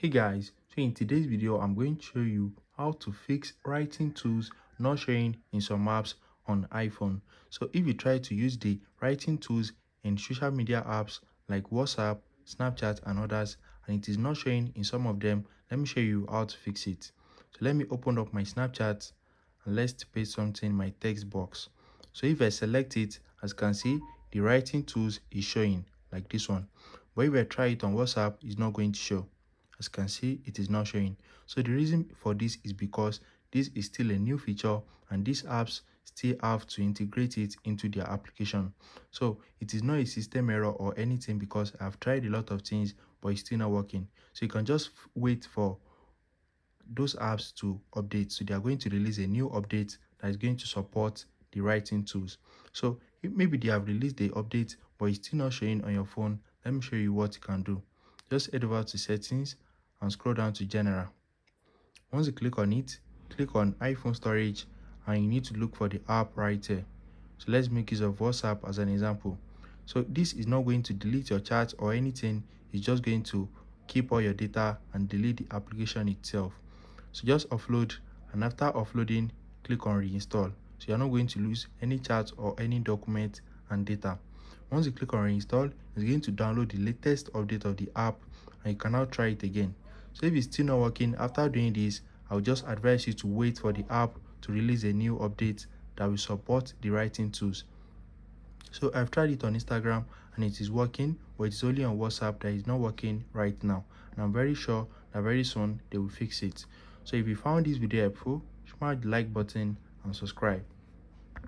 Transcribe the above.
hey guys so in today's video i'm going to show you how to fix writing tools not showing in some apps on iphone. So if you try to use the writing tools in social media apps like whatsapp snapchat and others and it is not showing in some of them let me show you how to fix it. So let me open up my snapchat and let's paste something in my text box. So if i select it as you can see the writing tools is showing like this one. But if i try it on whatsapp it's not going to show as you can see it is not showing. So the reason for this is because this is still a new feature and these apps still have to integrate it into their application. So it is not a system error or anything because i've tried a lot of things but it's still not working. So you can just wait for those apps to update. So they are going to release a new update that is going to support the writing tools. So maybe they have released the update but it's still not showing on your phone. Let me show you what you can do. Just head over to settings and scroll down to general. Once you click on it click on iphone storage and you need to look for the app right here. So let's make use of whatsapp as an example. So this is not going to delete your chat or anything. It's just going to keep all your data and delete the application itself. So just offload and after offloading click on reinstall. So you're not going to lose any chat or any document and data. Once you click on reinstall it's going to download the latest update of the app and you can now try it again so if it's still not working after doing this i'll just advise you to wait for the app to release a new update that will support the writing tools. So i've tried it on instagram and it is working but it's only on whatsapp that is not working right now. And i'm very sure that very soon they will fix it. So if you found this video helpful smash the like button and subscribe